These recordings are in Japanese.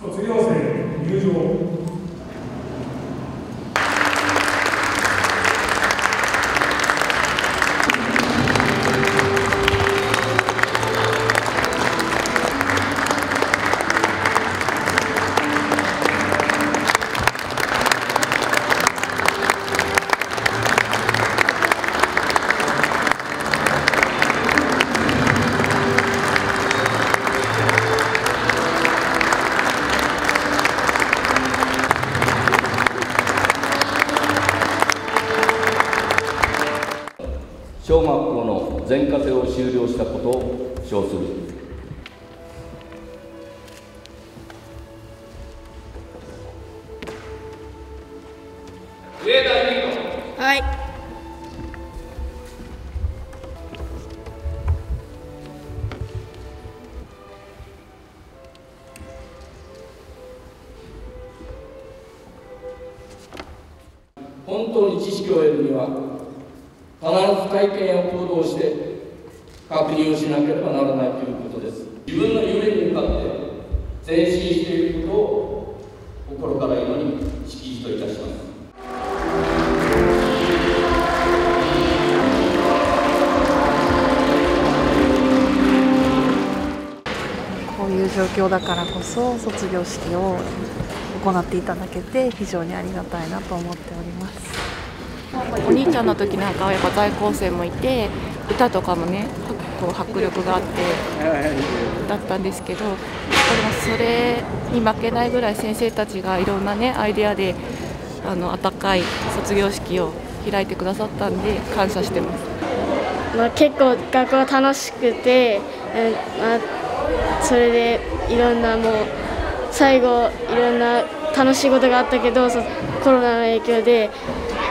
卒業生入場。小学校の全課程を修了したことを称する。はい。本当に知識を得るには必ず体験や行動して確認をしなければならないということです。自分の夢に向かって前進していることを心から今に敷地といたします。こういう状況だからこそ卒業式を行っていただけて非常にありがたいなと思っております。お兄ちゃんの時なんかはやっぱ在校生もいて歌とかもねこう迫力があってだったんですけどやっぱりそれに負けないぐらい先生たちがいろんなねアイデアであの温かい卒業式を開いてくださったんで感謝してます。まあ、結構学校楽しくて、うんまあ、それでいろんなもう最後いろんな楽しいことがあったけどコロナの影響で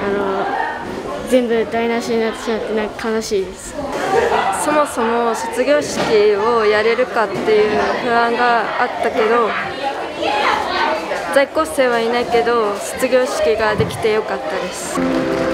あの全部台無しになってしまってなんか悲しいですそもそも卒業式をやれるかっていう不安があったけど在校生はいないけど卒業式ができてよかったです。